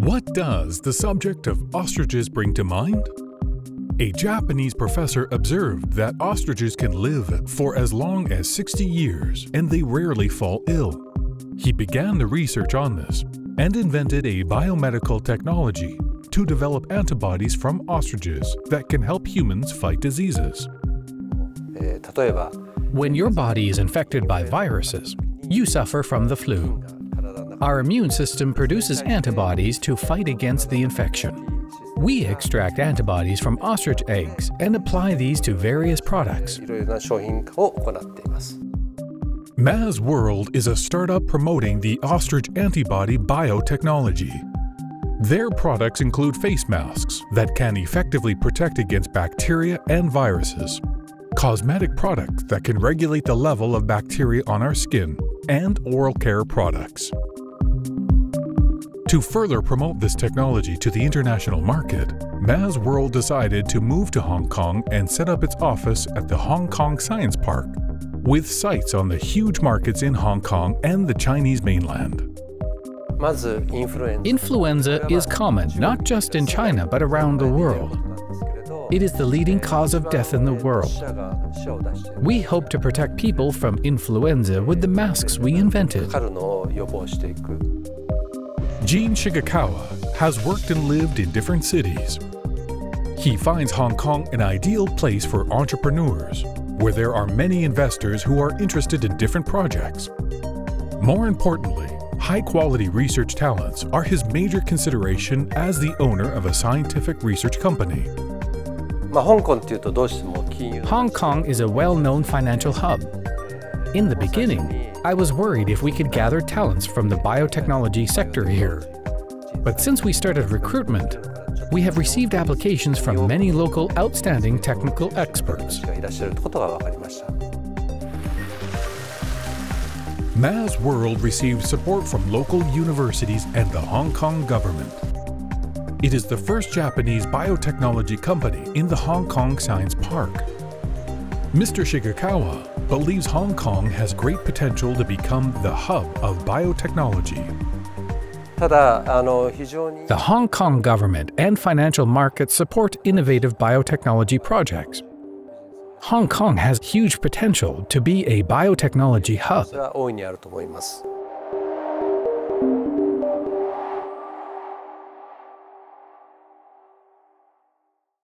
What does the subject of ostriches bring to mind? A Japanese professor observed that ostriches can live for as long as 60 years and they rarely fall ill. He began the research on this and invented a biomedical technology to develop antibodies from ostriches that can help humans fight diseases. When your body is infected by viruses, you suffer from the flu. Our immune system produces antibodies to fight against the infection. We extract antibodies from ostrich eggs and apply these to various products. Maz World is a startup promoting the ostrich antibody biotechnology. Their products include face masks that can effectively protect against bacteria and viruses, cosmetic products that can regulate the level of bacteria on our skin, and oral care products. To further promote this technology to the international market, Maz World decided to move to Hong Kong and set up its office at the Hong Kong Science Park, with sights on the huge markets in Hong Kong and the Chinese mainland. Influenza is common not just in China but around the world. It is the leading cause of death in the world. We hope to protect people from influenza with the masks we invented. Gene Shigekawa has worked and lived in different cities. He finds Hong Kong an ideal place for entrepreneurs, where there are many investors who are interested in different projects. More importantly, high-quality research talents are his major consideration as the owner of a scientific research company. Hong Kong is a well-known financial hub. In the beginning, I was worried if we could gather talents from the biotechnology sector here. But since we started recruitment, we have received applications from many local outstanding technical experts. Maz World received support from local universities and the Hong Kong government. It is the first Japanese biotechnology company in the Hong Kong Science Park. Mr. Shigekawa believes Hong Kong has great potential to become the hub of biotechnology. The Hong Kong government and financial markets support innovative biotechnology projects. Hong Kong has huge potential to be a biotechnology hub.